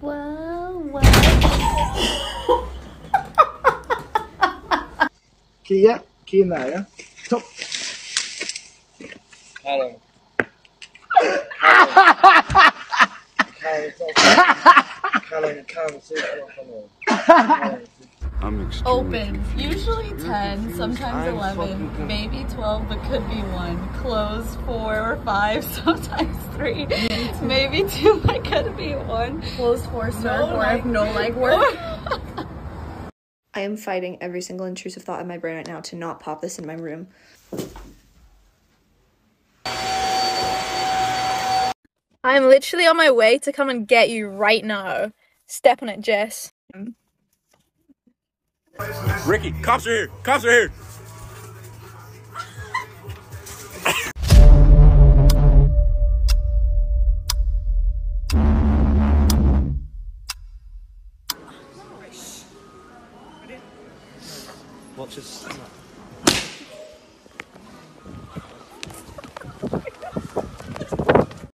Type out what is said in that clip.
Whoa, whoa. Kia, Kia nära. Topp. Hallå. Kalle kan se I'm extremely Open. Usually 10, sometimes 11, maybe 12, but could be 1. Closed 4 or 5, sometimes 3, maybe 2, but could be 1. Closed 4, start 4, no leg work. I am fighting every single intrusive thought in my brain right now to not pop this in my room. I'm literally on my way to come and get you right now. Step on it, Jess. Mm. Ricky, cops are here. Cops are here. Watch us.